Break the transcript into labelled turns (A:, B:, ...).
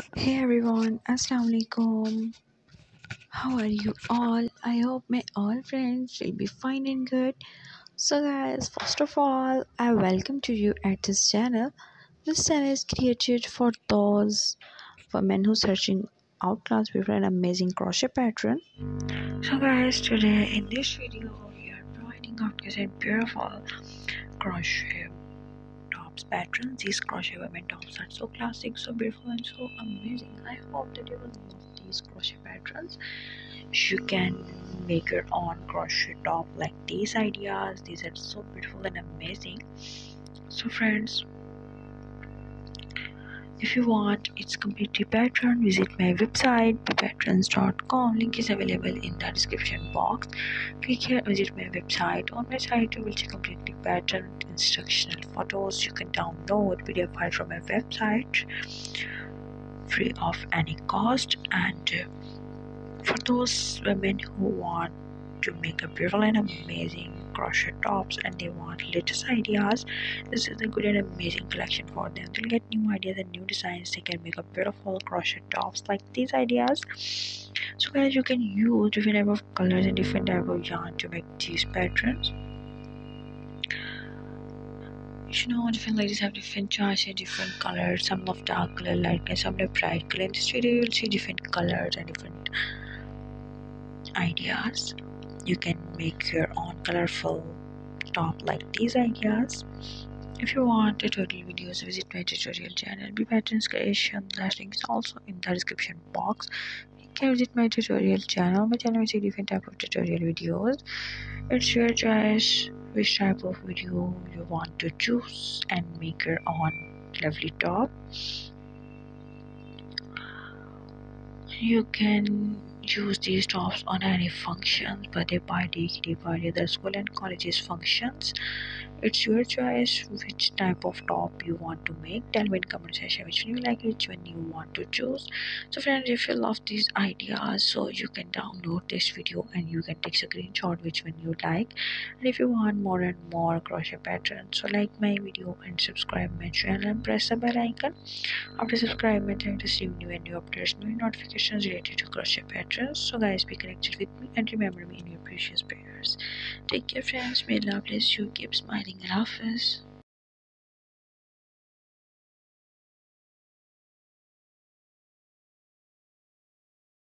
A: Hey everyone, Assalamu alaikum. How are you all? I hope my all friends will be fine and good. So guys, first of all, I welcome to you at this channel. This channel is created for those women who searching out class for an amazing crochet pattern. So guys, today in this video we are providing out a beautiful crochet tops pattern. These crochet women tops are so classic, so beautiful, and so amazing. I hope that you will love these crochet patterns. You can make your own crochet top like these ideas. These are so beautiful and amazing. So, friends, if you want its completely pattern, visit my website bepatterns.com. Link is available in the description box. Click here, visit my website. On my site, you will see completely pattern instructional photos. You can download PDF file from my website free of any cost. And uh, for those women who want to make a beautiful and amazing crochet tops and they want latest ideas. This is a good and amazing collection for them. They'll get new ideas and new designs. They can make a beautiful crochet tops like these ideas. So guys you can use different type of colors and different type of yarn to make these patterns. You know different ladies have different choices different colors. Some of dark color light and some of bright color. In this video you'll see different colors and different ideas you can make your own colorful top like these ideas. If you want tutorial videos visit my tutorial channel BePatterns Creation. The link is also in the description box. You can visit my tutorial channel. My channel is a different type of tutorial videos. It's your choice which type of video you want to choose and make your own lovely top. You can use these tops on any functions birthday party kitty party other school and colleges functions it's your choice which type of top you want to make. Tell me in comment section which one you like which one you want to choose. So friends if you love these ideas so you can download this video and you can take a screenshot which one you like. And if you want more and more crochet patterns so like my video and subscribe my channel and press the bell icon. After subscribing and receive new and new updates new notifications related to crochet patterns. So guys be connected with me and remember me in your precious prayers take care friends. May love bless you. Keep smiling in office